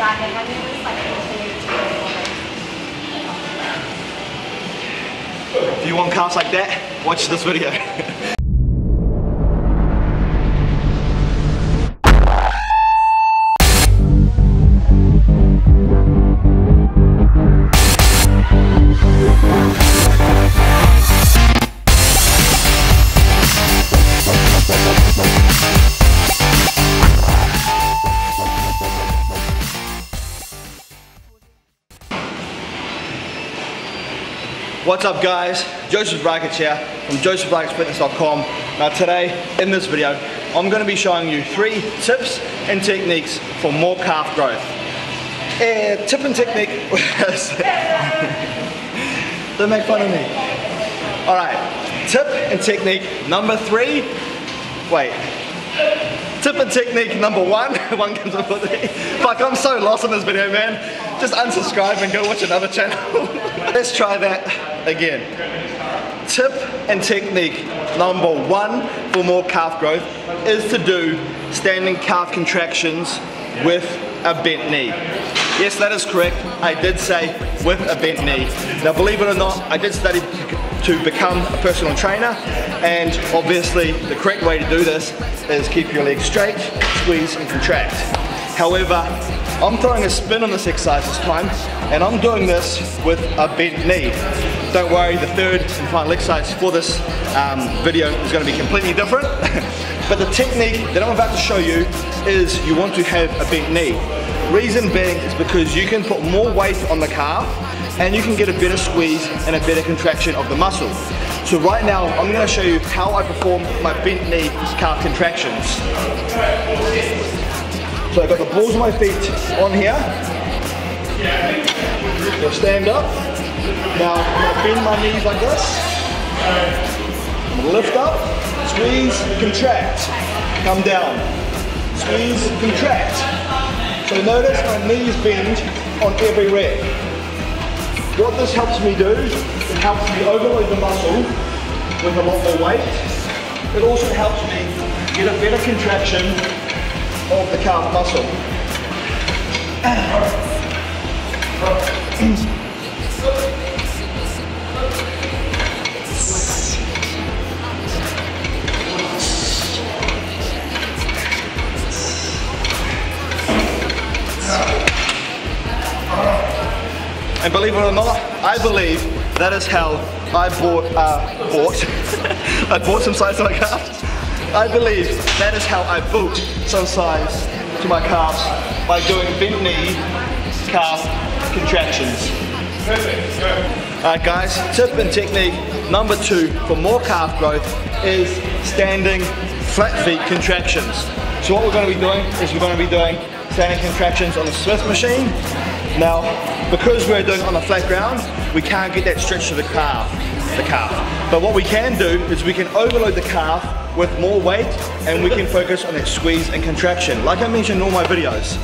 การนะคะที่ใส่โปรตีน If you want calves like that, watch this video. What's up guys? Josef Rakich here from josephrakicfitness.com. Now today, in this video, I'm going to be showing you three tips and techniques for more calf growth. Eh, tip and technique Don't make fun of me. Alright, tip and technique number three. Wait. Tip and technique number one. one comes before three. Fuck, I'm so lost in this video, man. Just unsubscribe and go watch another channel. Let's try that again. Tip and technique number one for more calf growth is to do standing calf contractions with a bent knee. Yes, that is correct. I did say with a bent knee. Now, believe it or not, I did study to become a personal trainer, and obviously, the correct way to do this is keep your legs straight, squeeze, and contract. However, I'm throwing a spin on this exercise this time, and I'm doing this with a bent knee. Don't worry, the third and final exercise for this um, video is going to be completely different. but the technique that I'm about to show you is you want to have a bent knee. Reason being is because you can put more weight on the calf and you can get a better squeeze and a better contraction of the muscle. So right now, I'm gonna show you how I perform my bent knee calf contractions. So I've got the balls of my feet on here. You'll stand up. Now gonna bend my knees like this. Lift up, squeeze, contract. Come down. Squeeze, contract. So notice my knees bend on every rep. What this helps me do, it helps me overload the muscle with a lot more weight. It also helps me get a better contraction of the calf muscle. And believe it or not, I believe that is how I bought, uh, bought, I bought some size to my calves. I believe that is how I built some size to my calves by doing bent knee calf contractions. Alright guys, tip and technique number two for more calf growth is standing flat feet contractions. So what we're going to be doing is we're going to be doing standing contractions on the Smith machine. Now, because we're doing it on a flat ground, we can't get that stretch to the calf, the calf. But what we can do is we can overload the calf with more weight and we can focus on that squeeze and contraction, like I mentioned in all my videos.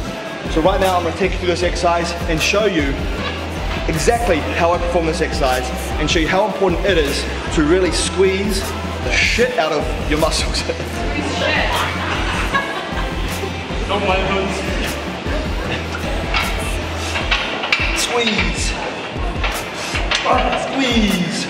So right now I'm gonna take you through this exercise and show you exactly how I perform this exercise and show you how important it is to really squeeze the shit out of your muscles. Those. Squeeze. Squeeze.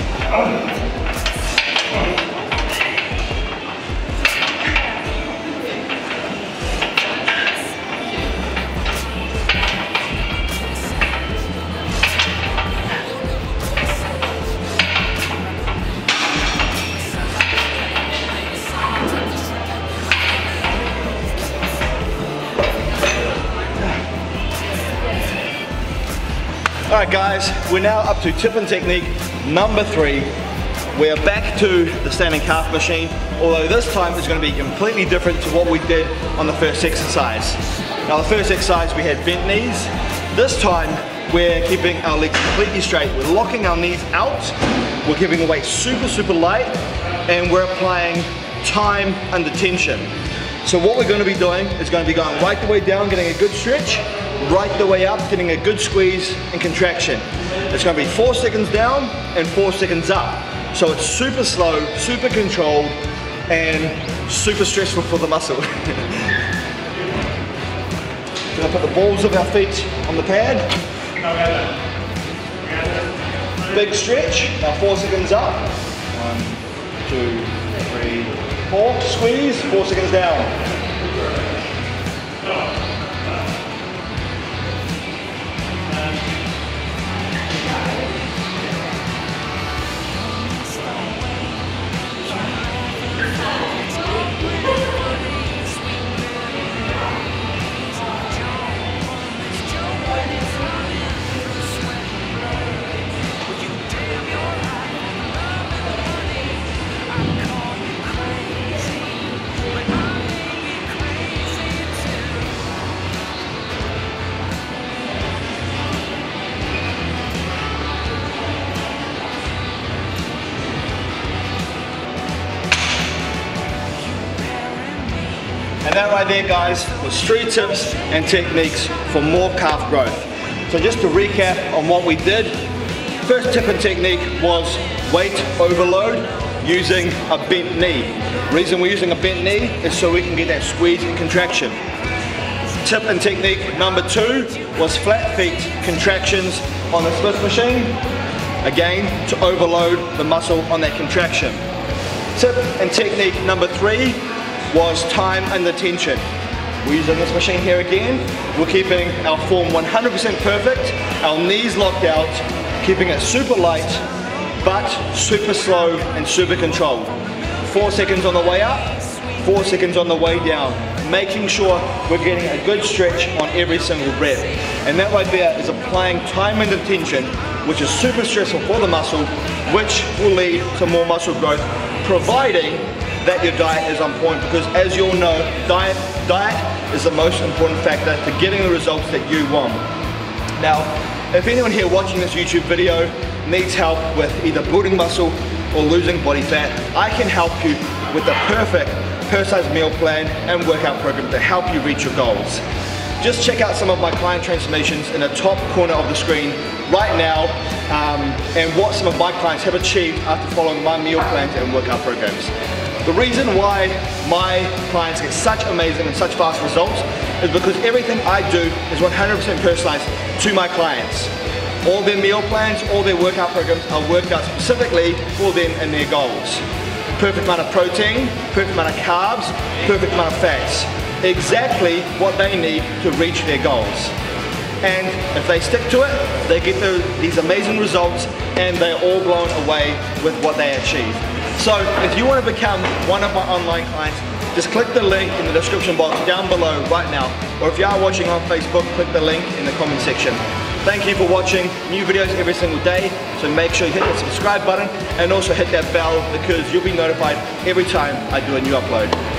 Alright guys, we're now up to tip and technique number three. We are back to the standing calf machine, although this time is going to be completely different to what we did on the first exercise. Now the first exercise we had bent knees. This time we're keeping our legs completely straight. We're locking our knees out, we're keeping the weight super, super light, and we're applying time under tension. So what we're going to be doing is going to be going right the way down, getting a good stretch, right the way up, getting a good squeeze and contraction. It's going to be four seconds down and four seconds up. So it's super slow, super controlled, and super stressful for the muscle. gonna put the balls of our feet on the pad. Big stretch, now four seconds up. One, two, three, four. Squeeze, four seconds down. And that right there, guys, was three tips and techniques for more calf growth. So just to recap on what we did, first tip and technique was weight overload using a bent knee. Reason we're using a bent knee is so we can get that squeeze and contraction. Tip and technique number two was flat feet contractions on the Smith machine. Again, to overload the muscle on that contraction. Tip and technique number three was time under tension. We're using this machine here again. We're keeping our form 100% perfect, our knees locked out, keeping it super light, but super slow and super controlled. Four seconds on the way up, four seconds on the way down, making sure we're getting a good stretch on every single rep. And that right there is applying time under tension, which is super stressful for the muscle, which will lead to more muscle growth, providing that your diet is on point because as you all know, diet, diet is the most important factor to getting the results that you want. Now, if anyone here watching this YouTube video needs help with either building muscle or losing body fat, I can help you with the perfect personalized meal plan and workout program to help you reach your goals. Just check out some of my client transformations in the top corner of the screen right now um, and what some of my clients have achieved after following my meal plans and workout programs. The reason why my clients get such amazing and such fast results is because everything I do is 100% personalized to my clients. All their meal plans, all their workout programs are worked out specifically for them and their goals. Perfect amount of protein, perfect amount of carbs, perfect amount of fats. Exactly what they need to reach their goals. And if they stick to it, they get the, these amazing results and they're all blown away with what they achieve. So if you want to become one of my online clients, just click the link in the description box down below right now. Or if you are watching on Facebook, click the link in the comment section. Thank you for watching new videos every single day. So make sure you hit the subscribe button and also hit that bell because you'll be notified every time I do a new upload.